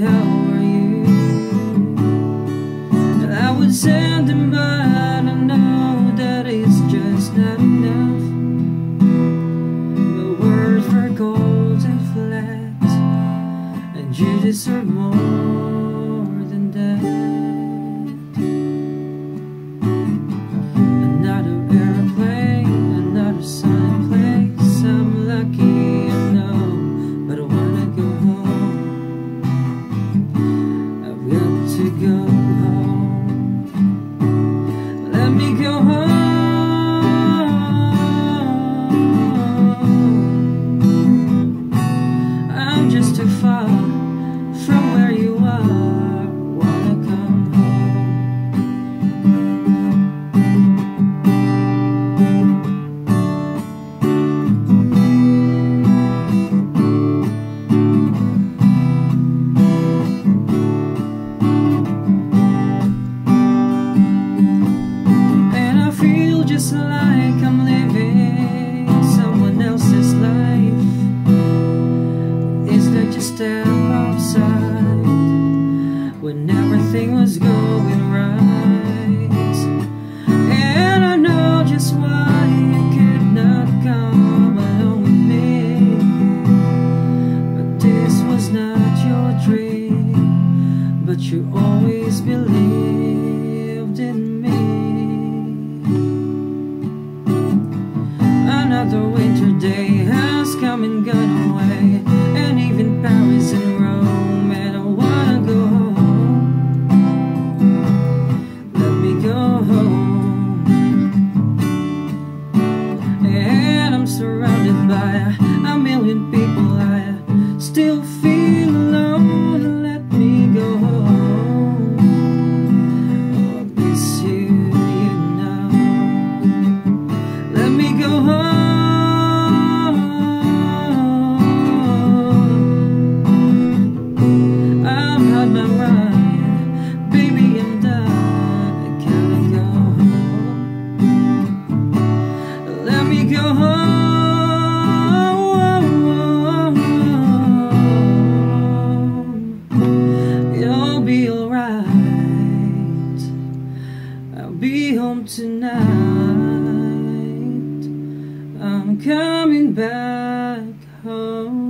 How are you? I know that it's just not enough. The words were cold and flat, and you deserve more I'm just too far from where you are. Just like I'm living someone else's life. Is there just step outside when everything was going right? And I know just why you could not come along with me. But this was not your dream, but you always believed be alright I'll Be home tonight. I'm coming back home.